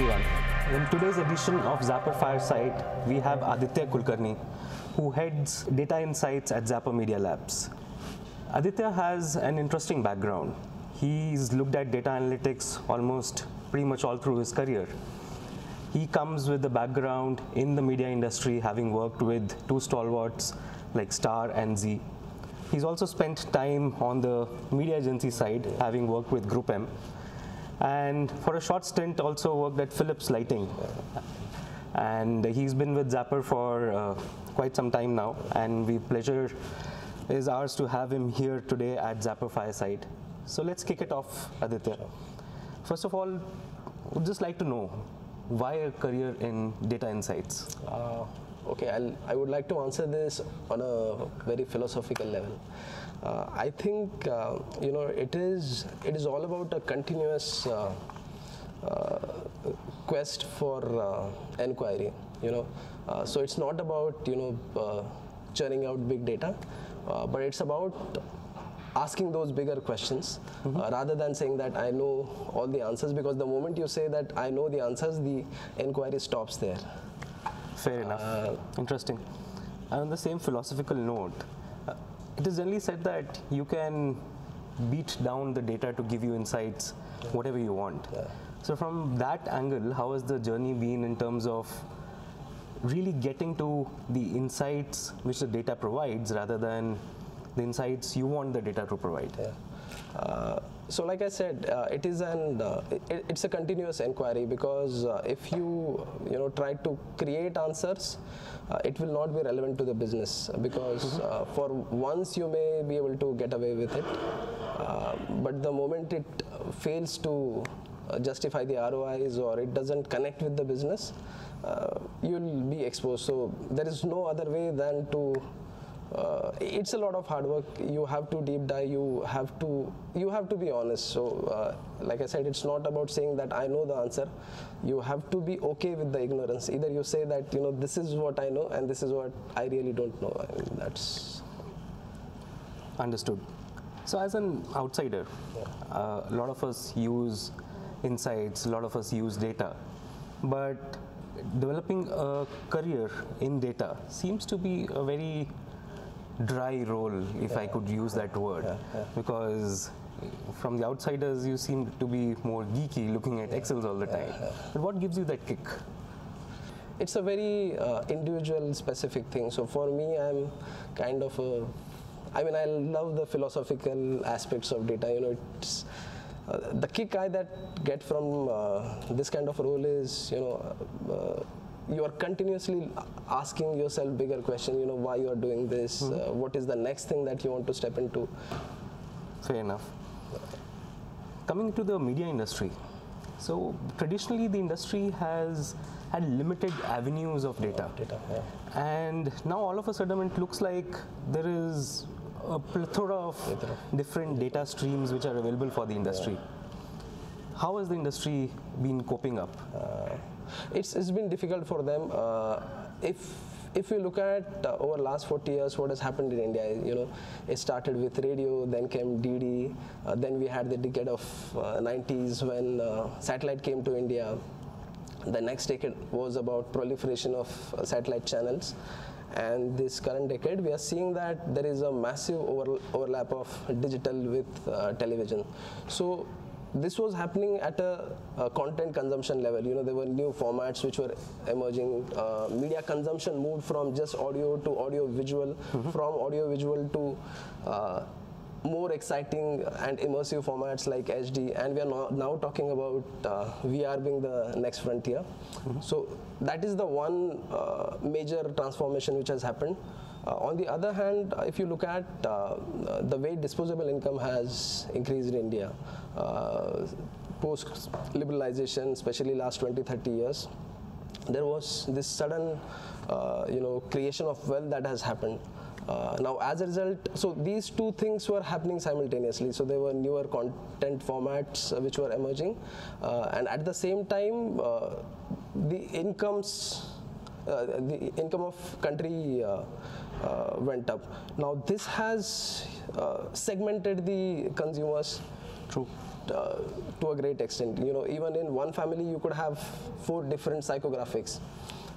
everyone. In today's edition of Zapr Fireside, we have Aditya Kulkarni, who heads data insights at Zapr Media Labs. Aditya has an interesting background. He's looked at data analytics almost pretty much all through his career. He comes with a background in the media industry, having worked with two stalwarts like Star and Zee. He's also spent time on the media agency side, having worked with Group M. And for a short stint, also worked at Philips Lighting. And he's been with Zapr for uh, quite some time now. And we pleasure is ours to have him here today at Zapr Fireside. So let's kick it off, Aditya. First of all, would just like to know why a career in data insights? Uh, okay, I'll, I would like to answer this on a very philosophical level. Uh, I think uh, you know it is it is all about a continuous uh, uh, quest for uh, enquiry. You know, uh, so it's not about you know uh, churning out big data, uh, but it's about asking those bigger questions uh, rather than saying that I know all the answers because the moment you say that I know the answers, the inquiry stops there. Fair enough. Interesting. And on the same philosophical note, uh, it is generally said that you can beat down the data to give you insights, whatever you want. So, from that angle, how has the journey been in terms of really getting to the insights which the data provides rather than the insights you want the data to provide? Yeah. Uh, so like I said, uh, it is an uh, it, it's a continuous inquiry because uh, if you you know try to create answers, uh, it will not be relevant to the business because uh, for once you may be able to get away with it, but the moment it fails to justify the ROIs or it doesn't connect with the business, uh, you'll be exposed. So there is no other way than to uh, it's a lot of hard work. You have to deep dive. You have to you have to be honest. So uh, like i said it's not about saying that i know the answer. You have to be okay with the ignorance. Either you say that you know this is what i know and this is what i really don't know. I mean, that's Understood. So, as an outsider, uh, a lot of us use insights, a lot of us use data, but developing a career in data seems to be a very dry role, if I could use that word, because from the outsiders, you seem to be more geeky, looking at Excels all the time. But what gives you that kick? it's a very uh, individual specific thing. So for me i'm kind of a i mean i love the philosophical aspects of data. You know it's uh, the kick i that get from uh, this kind of role is you know uh, you are continuously asking yourself bigger question you know why you are doing this uh, what is the next thing that you want to step into Fair enough. Coming to the media industry, so traditionally the industry has had limited avenues of data. data yeah. And now all of a sudden it looks like there is a plethora of different data streams which are available for the industry. How has the industry been coping up? Uh, it's, it's been difficult for them. Uh, if if you look at uh, over last 40 years, what has happened in India, you know, it started with radio, then came DD, uh, then we had the decade of uh, 90s when uh, satellite came to India. The next decade was about proliferation of uh, satellite channels. And this current decade, we are seeing that there is a massive over, overlap of digital with television. So this was happening at a, a, content consumption level. You know, there were new formats which were emerging. Uh, media consumption moved from just audio to audio visual, from audio visual to uh, more exciting and immersive formats like HD. And we are now, now talking about uh, VR being the next frontier. So that is the one uh, major transformation which has happened. Uh, on the other hand, uh, if you look at uh, the way disposable income has increased in India, post liberalization, especially last 20, 30 years, there was this sudden, uh, you know, creation of wealth that has happened. Uh, now, as a result, so these two things were happening simultaneously. So there were newer content formats uh, which were emerging, uh, and at the same time, uh, the incomes, uh, the income of country uh, uh, went up. Now, this has uh, segmented the consumers. True. uh, to a great extent. You know, even in one family, you could have four different psychographics.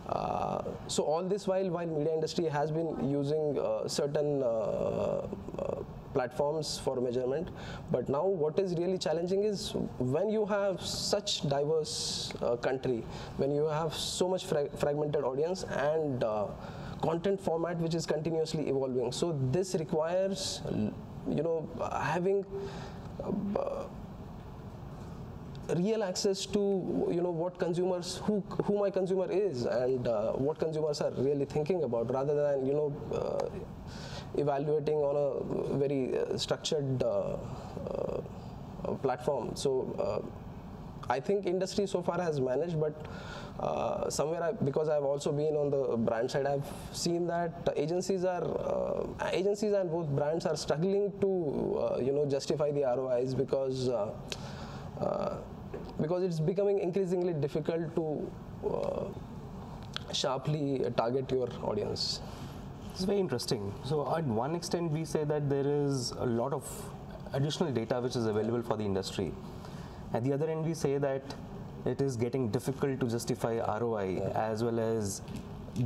Uh, so all this while, while media industry has been using uh, certain uh, uh, platforms for measurement, but now what is really challenging is when you have such diverse uh, country, when you have so much fra- fragmented audience and content format which is continuously evolving. So this requires, you know, having real access to you know what consumers who who my consumer is and uh, what consumers are really thinking about rather than you know uh, evaluating on a very uh, structured uh, uh, platform. So uh, I think industry so far has managed, but uh, somewhere I, because I've also been on the brand side, I've seen that agencies are uh, agencies and both brands are struggling to uh, you know justify the ROIs because uh, uh, because it's becoming increasingly difficult to uh, sharply target your audience. It's very interesting. So, at one extent, we say that there is a lot of additional data which is available for the industry. At the other end, we say that it is getting difficult to justify ROI as well as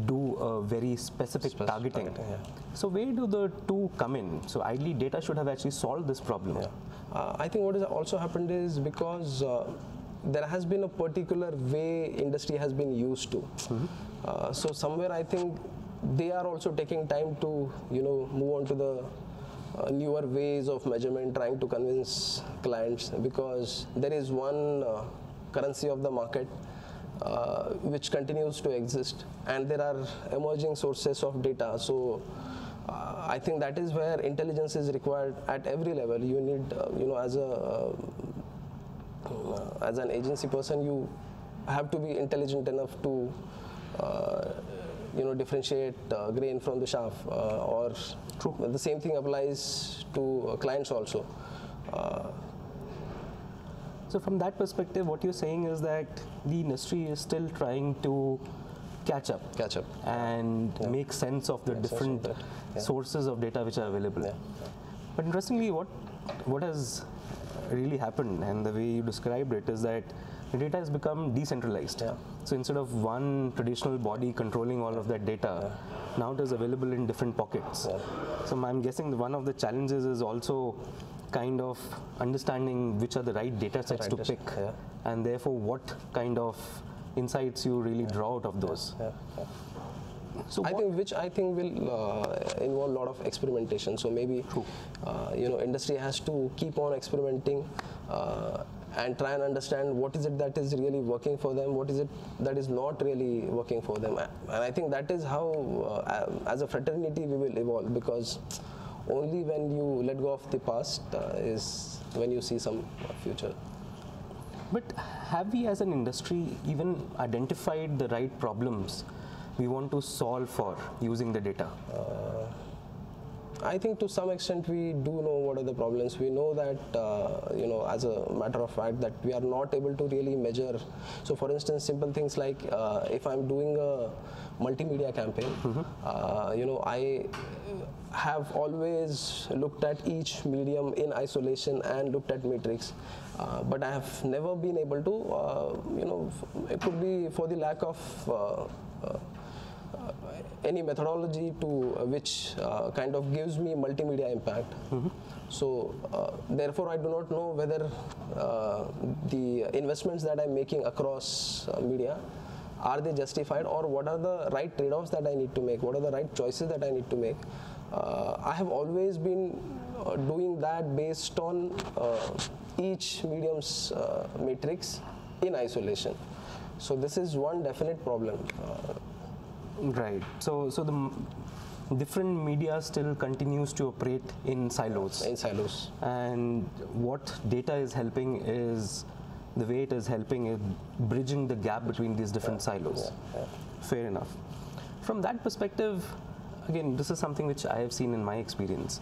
do a very specific, Specific targeting. targeting, yeah. So, where do the two come in? So, ideally, data should have actually solved this problem. Uh, I think what has also happened is because uh, there has been a particular way industry has been used to. Uh, so somewhere I think they are also taking time to you know move on to the uh, newer ways of measurement, trying to convince clients because there is one uh, currency of the market. Uh, which continues to exist, and there are emerging sources of data. So, uh, I think that is where intelligence is required at every level. You need, you know, as a as an agency person, you have to be intelligent enough to, uh, you know, differentiate uh, grain from the chaff. Uh, or True. the same thing applies to uh, clients also. Uh, So, from that perspective, what you're saying is that the industry is still trying to catch up. catch up. and make sense of the Make sense of different yeah. sources of data which are available. Yeah, But interestingly, what what has really happened and the way you described it is that the data has become decentralized. Yeah. So instead of one traditional body controlling all of that data, now it is available in different pockets. Yeah. So I'm guessing one of the challenges is also kind of understanding which are the right data sets Right to data- pick yeah. and therefore what kind of insights you really draw out of those. Yeah, yeah. So I think which I think will uh, involve a lot of experimentation. So maybe uh, you know industry has to keep on experimenting uh, and try and understand what is it that is really working for them, what is it that is not really working for them. And I think that is how, uh, as a fraternity, we will evolve because only when you let go of the past uh, is when you see some future. But have we as an industry even identified the right problems we want to solve for using the data? I think to some extent we do know what are the problems. We know that, uh, you know, as a matter of fact, that we are not able to really measure. So, for instance, simple things like uh, if I'm doing a multimedia campaign, uh, you know, I have always looked at each medium in isolation and looked at metrics. Uh, but I have never been able to, uh, you know, it could be for the lack of uh, uh, any methodology to uh, which uh, kind of gives me multimedia impact. So uh, therefore, I do not know whether uh, the investments that I'm making across uh, media are they justified or what are the right trade-offs that I need to make? What are the right choices that I need to make? Uh, I have always been uh, doing that based on uh, each medium's uh, matrix in isolation. So this is one definite problem. Right. So, so the different media still continues to operate in silos. in silos. And what data is helping is the way it is helping is bridging the gap between these different silos. Fair enough. From that perspective, again, this is something which I have seen in my experience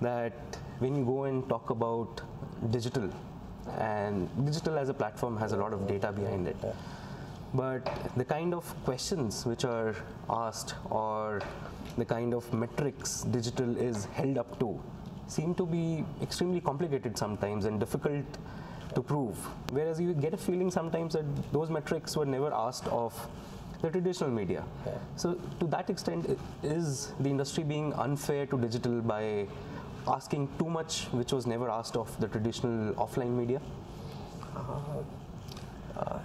that when you go and talk about digital, and digital as a platform has a lot of data behind it. But the kind of questions which are asked or the kind of metrics digital is held up to seem to be extremely complicated sometimes and difficult to prove. Whereas you get a feeling sometimes that those metrics were never asked of the traditional media. So to that extent, is the industry being unfair to digital by asking too much, which was never asked of the traditional offline media? Uh-huh. Uh,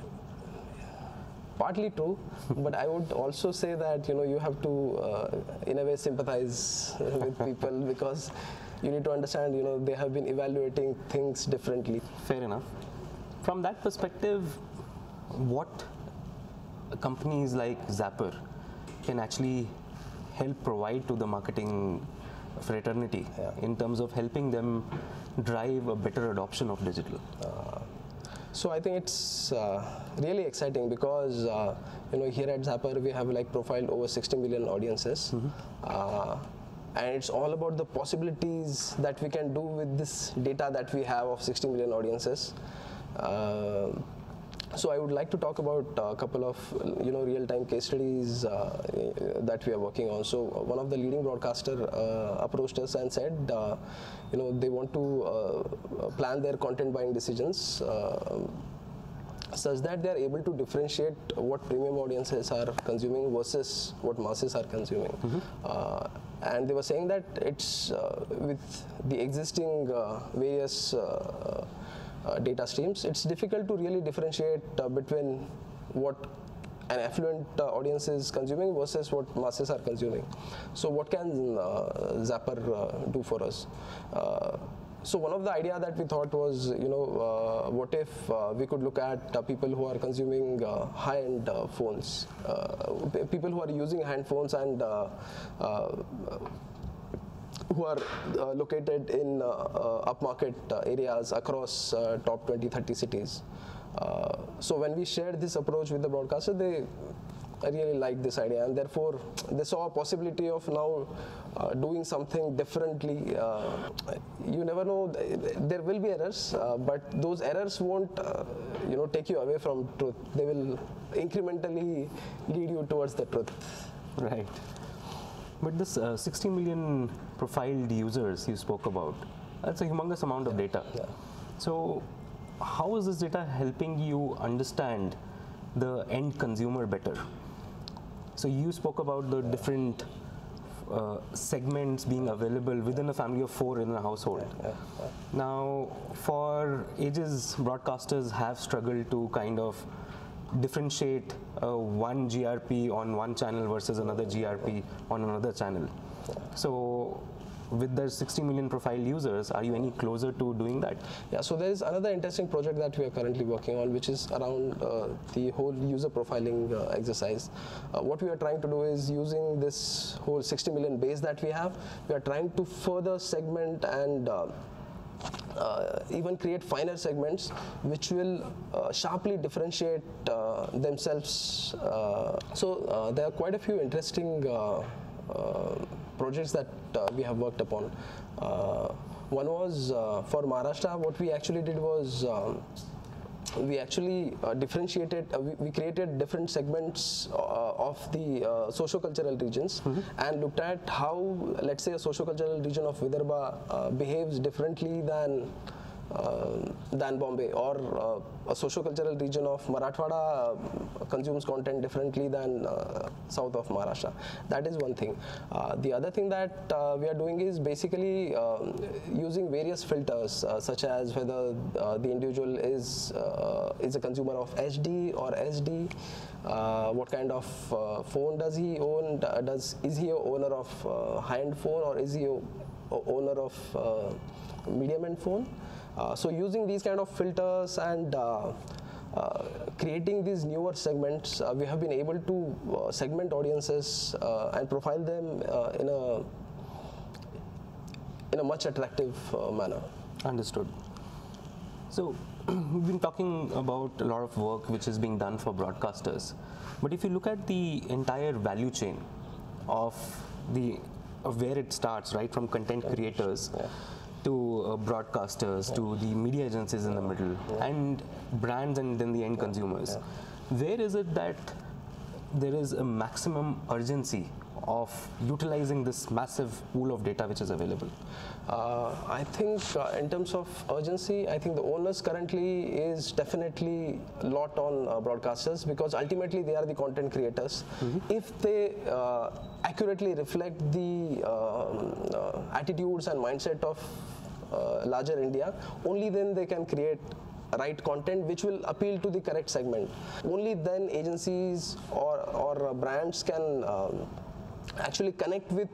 partly true but i would also say that you know you have to uh, in a way sympathize with people because you need to understand you know they have been evaluating things differently Fair enough. From that perspective, what companies like Zapr can actually help provide to the marketing fraternity Yeah. in terms of helping them drive a better adoption of digital? So I think it's uh, really exciting because uh, you know here at Zapr we have like profiled over 60 million audiences, uh, and it's all about the possibilities that we can do with this data that we have of 60 million audiences. So I would like to talk about a couple of you know real-time case studies uh, that we are working on. So one of the leading broadcaster uh, approached us and said, uh, you know, they want to uh, plan their content buying decisions. Uh, such that they are able to differentiate what premium audiences are consuming versus what masses are consuming. Uh, and they were saying that it's uh, with the existing uh, various uh, data streams, it's difficult to really differentiate uh, between what an affluent uh, audience is consuming versus what masses are consuming. So, what can uh, Zapr uh, do for us? Uh, so one of the idea that we thought was, you know, uh, what if uh, we could look at uh, people who are consuming uh, high-end uh, phones, uh, people who are using hand phones and uh, uh, who are uh, located in uh, uh, upmarket uh, areas across uh, top 20, 30 cities. Uh, so when we shared this approach with the broadcaster, they really liked this idea, and therefore they saw a possibility of now doing something differently. You never know; there will be errors, but those errors won't, you know, take you away from truth. They will incrementally lead you towards the truth. Right. But this uh, 60 million profiled users you spoke about, that's a humongous amount of data. Yeah. So, how is this data helping you understand the end consumer better? So, you spoke about the different uh, segments being available within a family of four in a household. Now, for ages, broadcasters have struggled to kind of differentiate uh, one GRP on one channel versus another GRP on another channel. So, with the 60 million profile users, are you any closer to doing that? Yeah, so there is another interesting project that we are currently working on, which is around uh, the whole user profiling uh, exercise. Uh, what we are trying to do is using this whole 60 million base that we have, we are trying to further segment and uh, even create finer segments which will uh, sharply differentiate uh, themselves. Uh, so uh, there are quite a few interesting uh, uh, projects that uh, we have worked upon. Uh, one was uh, for Maharashtra. What we actually did was. Um, we actually uh, differentiated, uh, we, we created different segments uh, of the uh, socio-cultural regions and looked at how, let's say, a socio-cultural region of Vidarbha uh, behaves differently than than Bombay, or uh, a socio-cultural region of Marathwada uh, consumes content differently than uh, south of Maharashtra. That is one thing. Uh, the other thing that uh, we are doing is basically using various filters, uh, such as whether uh, the individual is uh, is a consumer of HD or SD. Uh, what kind of uh, phone does he own? Does is he a owner of uh, high-end phone or is he a, owner of uh, medium-end phone? Uh, so using these kind of filters and uh, uh, creating these newer segments, uh, we have been able to uh, segment audiences uh, and profile them uh, in a in a much attractive uh, manner. Understood. So, we've been talking about a lot of work which is being done for broadcasters. But if you look at the entire value chain of the of where it starts, right from content creators to uh, broadcasters to the media agencies in the middle and brands and then the end consumers, where is it that there is a maximum urgency of utilizing this massive pool of data which is available? Uh, I think uh, in terms of urgency, I think the onus currently is definitely a lot on uh, broadcasters because ultimately they are the content creators. If they uh, accurately reflect the um, uh, attitudes and mindset of uh, larger India, only then they can create right content which will appeal to the correct segment. Only then agencies or, or uh, brands can um, actually connect with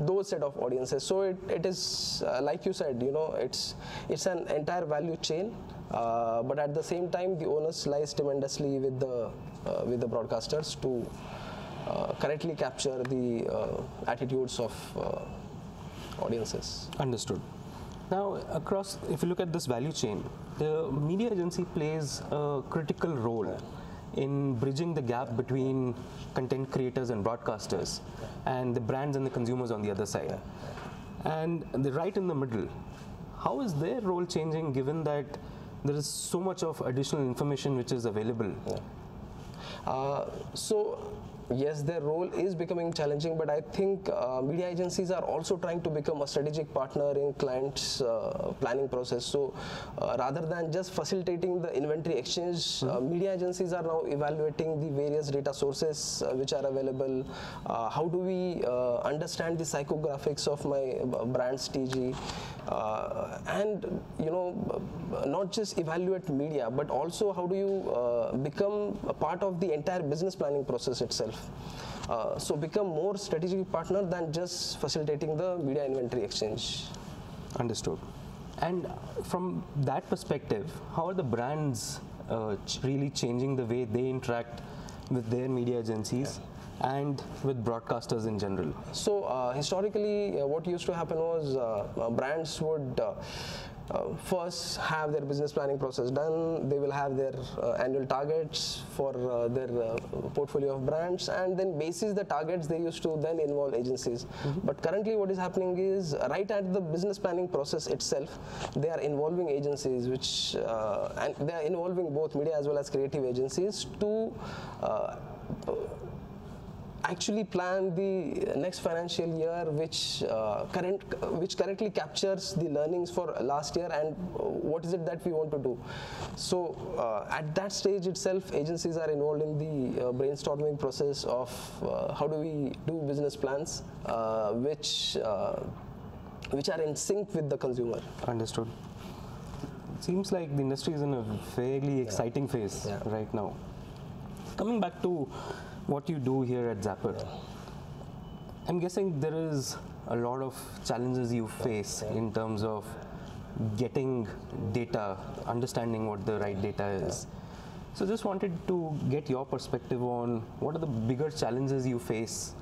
those set of audiences so it, it is uh, like you said you know it's it's an entire value chain uh, but at the same time the onus lies tremendously with the uh, with the broadcasters to uh, correctly capture the uh, attitudes of uh, audiences Understood. Now, across, if you look at this value chain, the media agency plays a critical role in bridging the gap between content creators and broadcasters and the brands and the consumers on the other side. And the right in the middle, how is their role changing given that there is so much of additional information which is available? Uh, so yes, their role is becoming challenging, but I think uh, media agencies are also trying to become a strategic partner in clients' uh, planning process. So uh, rather than just facilitating the inventory exchange, uh, media agencies are now evaluating the various data sources uh, which are available. Uh, how do we uh, understand the psychographics of my brand's TG? Uh, and you know, not just evaluate media, but also how do you uh, become a part of the entire business planning process itself. Uh, so become more strategic partner than just facilitating the media inventory exchange. Understood. And from that perspective, how are the brands uh, ch- really changing the way they interact with their media agencies and with broadcasters in general? So uh, historically, uh, what used to happen was uh, uh, brands would uh, uh, first have their business planning process done. They will have their uh, annual targets for uh, their uh, portfolio of brands, and then basis the targets they used to then involve agencies. But currently, what is happening is uh, right at the business planning process itself, they are involving agencies, which uh, and they are involving both media as well as creative agencies to. Actually plan the next financial year which uh, current which correctly captures the learnings for last year and what is it that we want to do so uh, at that stage itself agencies are involved in the uh, brainstorming process of uh, how do we do business plans uh, which uh, which are in sync with the consumer Understood. Seems like the industry is in a fairly exciting phase Yeah. right now. Coming back to what you do here at Zapr, I'm guessing there is a lot of challenges you face in terms of getting data, understanding what the right data is. So just wanted to get your perspective on what are the bigger challenges you face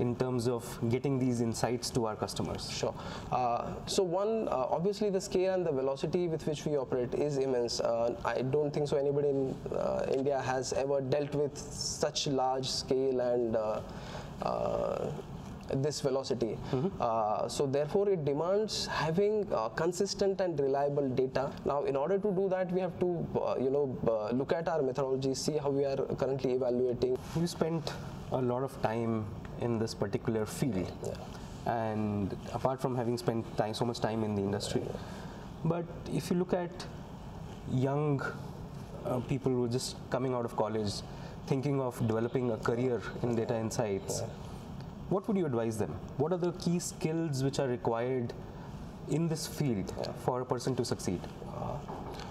in terms of getting these insights to our customers. Sure. Uh, so one, uh, obviously the scale and the velocity with which we operate is immense. Uh, I don't think so anybody in uh, India has ever dealt with such large scale and this velocity. Uh, so therefore it demands having uh, consistent and reliable data. Now in order to do that we have to uh, you know uh, look at our methodology, see how we are currently evaluating. You spent a lot of time in this particular field, and apart from having spent time, so much time in the industry, but if you look at young uh, people who are just coming out of college, thinking of developing a career in data insights, what would you advise them? What are the key skills which are required in this field for a person to succeed?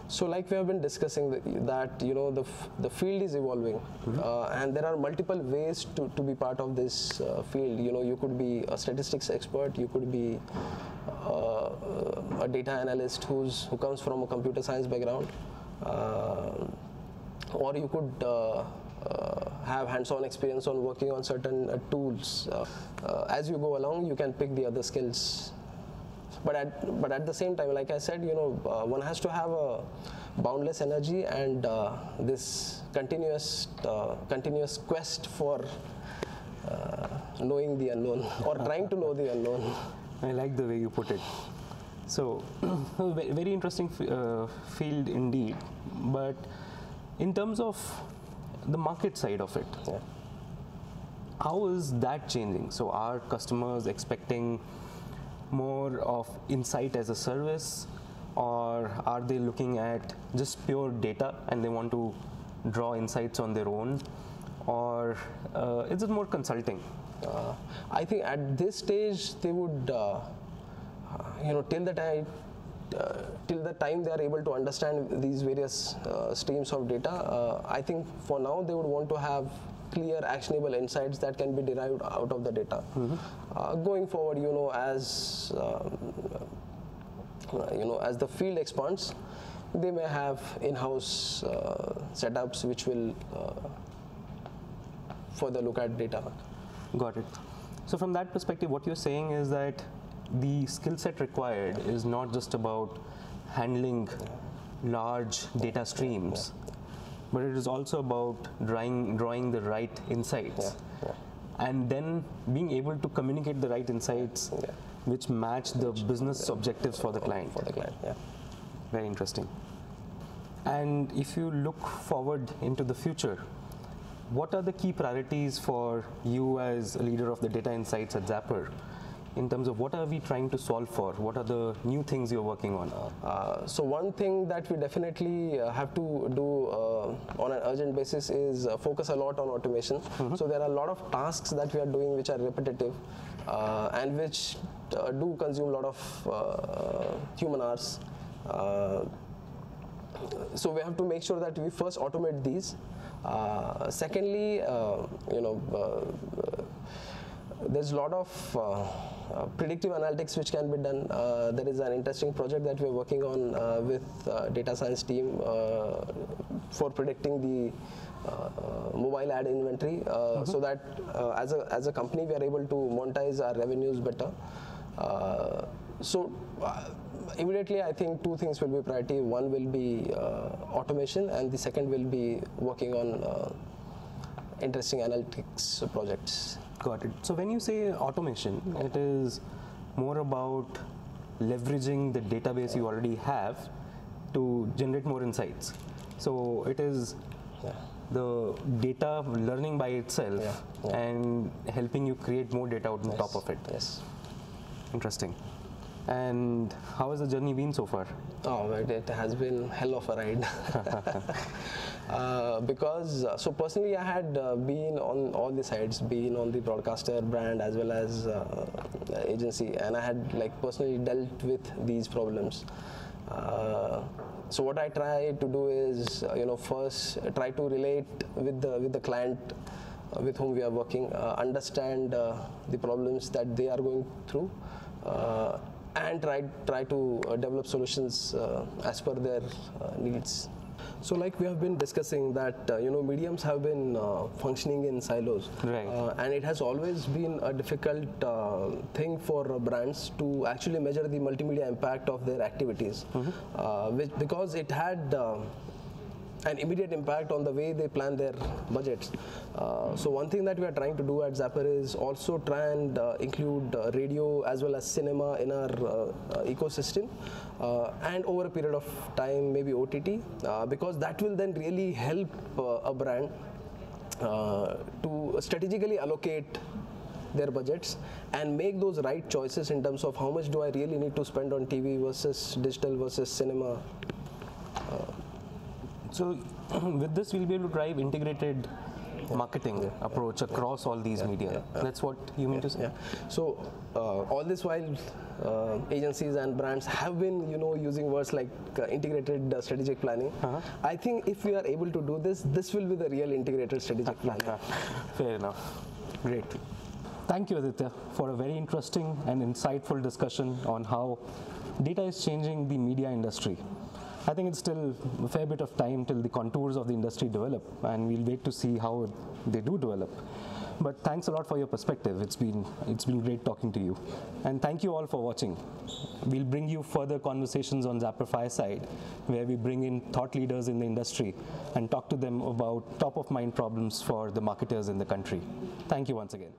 So, like we have been discussing that, you know the, f- the field is evolving, uh, and there are multiple ways to, to be part of this uh, field. You know, you could be a statistics expert, you could be uh, a data analyst who's who comes from a computer science background, uh, or you could. Have hands-on experience on working on certain uh, tools. Uh, uh, as you go along, you can pick the other skills but at but at the same time like i said you know uh, one has to have a boundless energy and this continuous continuous quest for knowing the unknown or trying to know the unknown I like the way you put it. So, very interesting uh, field indeed. But in terms of the market side of it, Yeah. how is that changing? So are customers expecting more of insight as a service or are they looking at just pure data and they want to draw insights on their own or uh, is it more consulting? Uh, I think at this stage they would, uh, you know, till the time till the time they are able to understand these various uh, streams of data, uh, I think for now they would want to have clear actionable insights that can be derived out of the data. Mm-hmm. going forward, you know, as um, you know, as the field expands, they may have in-house setups which will further look at data. Got it. So from that perspective, what you're saying is that the skill set required is not just about handling large data streams, but it is also about drawing, drawing the right insights and then being able to communicate the right insights which match the business objectives for the client. For the client, yeah. Very interesting. And if you look forward into the future, what are the key priorities for you as a leader of the data insights at Zapr? In terms of what are we trying to solve for? What are the new things you're working on? Uh, so one thing that we definitely uh, have to do uh, on an urgent basis is uh, focus a lot on automation. Mm-hmm. So there are a lot of tasks that we are doing which are repetitive uh, and which uh, do consume a lot of human hours. so we have to make sure that we first automate these. secondly, you know, there's a lot of uh, predictive analytics which can be done. Uh, there is an interesting project that we're working on uh, with data science team for predicting the mobile ad inventory mm-hmm. so that as, a, as a company we are able to monetize our revenues better. so immediately I think two things will be priority. One will be uh, automation and the second will be working on uh, interesting analytics projects. Got it. So when you say automation, it is more about leveraging the database you already have to generate more insights. So it is yeah. the data learning by itself yeah. Yeah. and helping you create more data on yes. top of it. Yes. Interesting. And how has the journey been so far? Oh, it has been hell of a ride. uh, because uh, so personally, I had uh, been on all the sides, been on the broadcaster brand as well as uh, agency, and I had like personally dealt with these problems. Uh, so what I try to do is, uh, you know, first try to relate with the with the client with whom we are working, understand the problems that they are going through and try try to uh, develop solutions uh, as per their uh, needs. So, like we have been discussing that uh, you know mediums have been uh, functioning in silos, right. uh, and it has always been a difficult thing for brands to actually measure the multimedia impact of their activities, mm-hmm. which because it had an immediate impact on the way they plan their budgets. Uh, so one thing that we are trying to do at Zapr is also try and uh, include uh, radio as well as cinema in our uh, uh, ecosystem and over a period of time maybe OTT because that will then really help a brand to strategically allocate their budgets and make those right choices in terms of how much do I really need to spend on TV versus digital versus cinema. So with this, we'll be able to drive integrated marketing yeah. approach across all these yeah. media. That's what you mean to say. So uh, all this while, uh, agencies and brands have been, you know, using words like uh, integrated uh, strategic planning. Uh-huh. I think if we are able to do this, this will be the real integrated strategic planning. Fair enough. Great. Thank you, Aditya, for a very interesting and insightful discussion on how data is changing the media industry. I think it's still a fair bit of time till the contours of the industry develop, and we'll wait to see how they do develop. But thanks a lot for your perspective. It's been it's been great talking to you, and thank you all for watching. We'll bring you further conversations on Zapr Fireside, where we bring in thought leaders in the industry and talk to them about top of mind problems for the marketers in the country. Thank you once again.